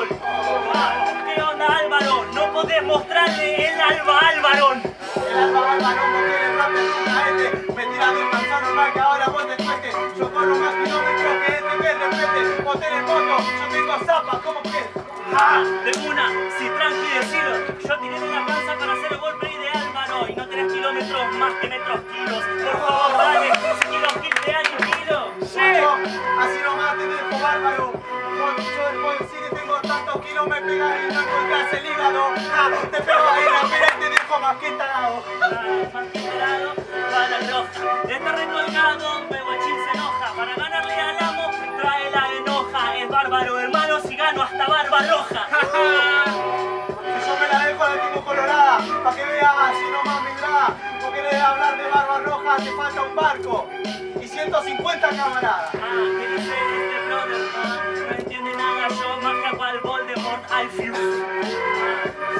Ah, ¿Qué onda, Álvaro? No podés mostrarle el alba al varón. El alba al varón no quiere rápido una este. Me tira de panza normal que ahora vos te cueste. Yo corro más kilómetros que este que repete. Vos tenés moto, yo tengo zapas, ¿cómo que? Ah, de una, si tranqui decilo. Yo tiré de la panza para hacer el golpe de Álvaro. Y no tenés kilómetros más que metros kilos. Por favor, dale, si quiero kil de año kilo. Macho, así nomás te dejo bárbaro. Yo después sí tengo tantos kilos me pegas y no encontrás el hígado. Ah, te pego ahí la pera y te dejo más. Ah, más esperado, va la roja. Está recolgado, me guachín se enoja. Para ganarle al amo, trae la enoja. Es bárbaro, hermano, si gano hasta barba roja. Si yo me la dejo la tengo colorada, pa' que veas así nomás mi draga. Vos querés hablar de barba roja, te falta un barco. Y 150 camaradas. Ah, ¿qué dice este brother? Voldemort al fuse. Ah,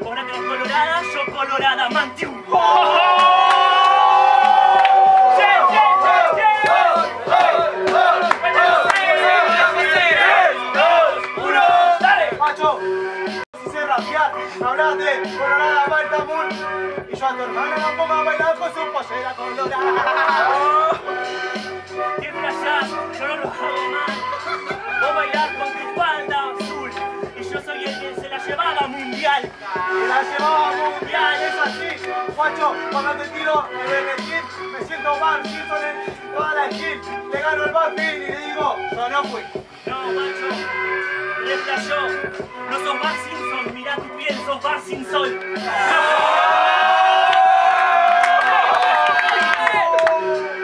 vos la tenés colorada, yo colorada, mantiu. Macho, si sé rapear, hablas de colorada Malta Moon. Y yo a tu hermana pongo a bailar con su pollera colorada. Y la llevaba mundial, es así. Guacho, cuando te tiro el Benetín, me siento Bar Simpson en toda la skin. Le gano el Bar y le digo, yo no fui. No, macho, le flashó. No sos Bar Simpson, mirá tu piel, sos Bar sin sol.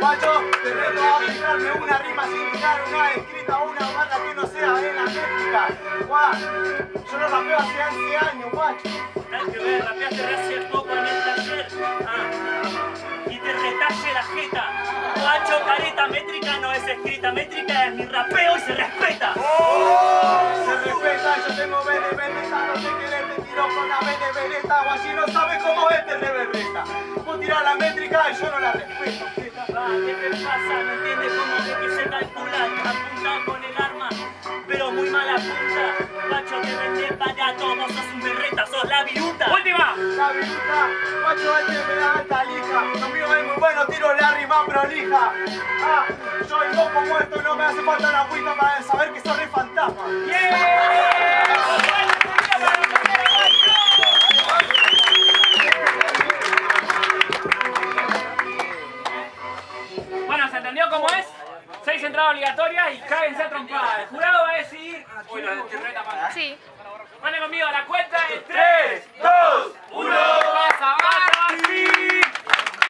Guacho, te reto a aplicarme una rima sin tirar una escrita o una barra que no sea en la métrica. Yo no rapeo hace 11 años, guacho. Hay que ver, rapeaste hace poco en el taller. Ah, y te retalle la jeta. Guacho, careta, métrica no es escrita. Métrica es mi rapeo y se respeta. Se respeta, yo tengo B de Vendetta, no sé querer, te tiro con la B de Vendetta, guachi no sabe cómo es te reberreta. Vos tirás la métrica y yo no la respeto. Ah, ¿Qué te pasa? Mala punta. Guacho, te vendés barato, vos sos un berreta, sos la viruta. ¡Última! La viruta, guacho este me da alta lija, lo mío es muy bueno, tiro la rima prolija. Ah, yo invoco muerto y no me hace falta una agüita para saber que soy re fantasma. Bueno, ¿se entendió cómo es? Seis entradas obligatorias y cáguense a trompada. El jurado va a decidir. Uy, retapando. Sí. Bueno, conmigo, la cuenta es tres.